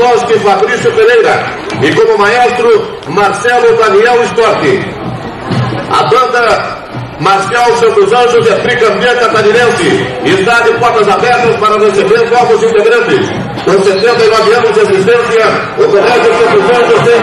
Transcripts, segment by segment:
Kozlowski Fabrício Pereira e como maestro Marcelo Daniel Storti. A banda Marcial Santos Anjos é tricampeã catarinense e está de portas abertas para receber novos integrantes. Com 79 anos de existência, o Colégio Santos Anjos tem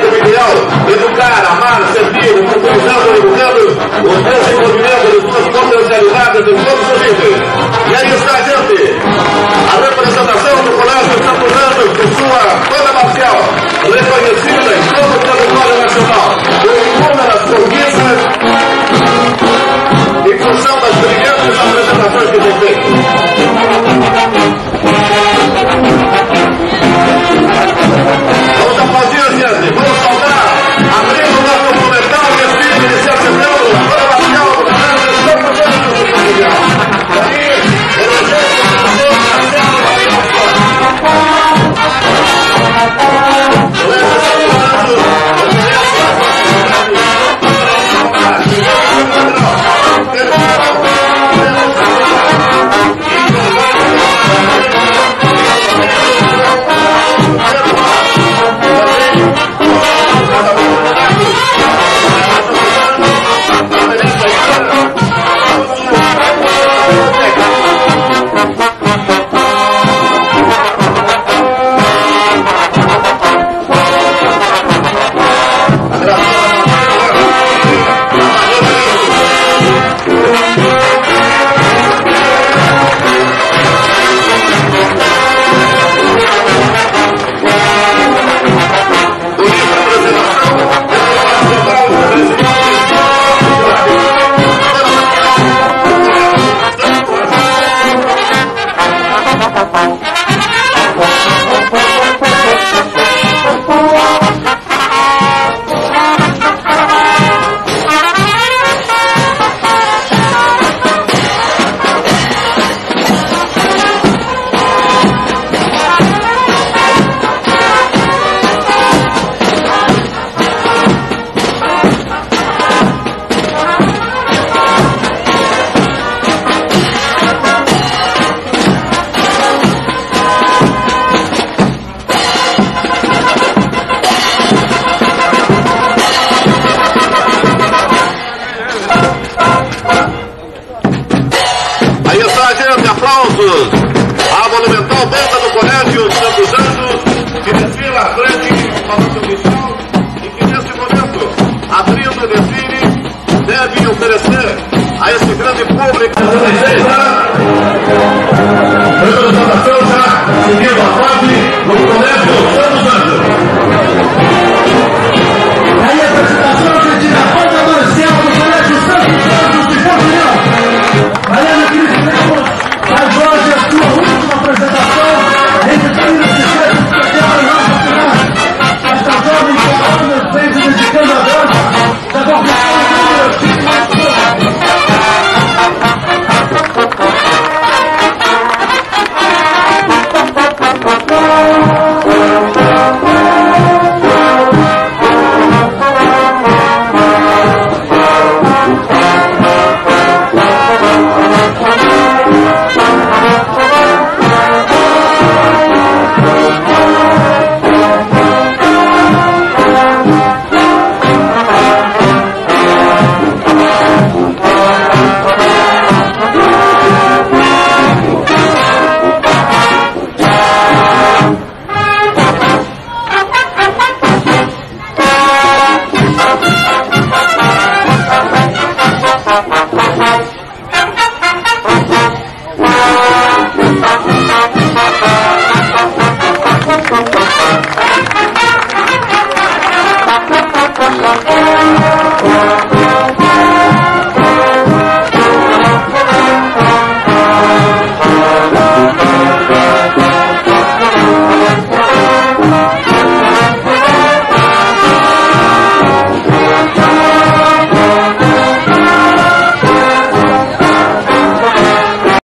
tantos anos, desfila à frente do Palácio Oficial e que neste momento, a o desfile, deve oferecer a esse grande público. Thank you.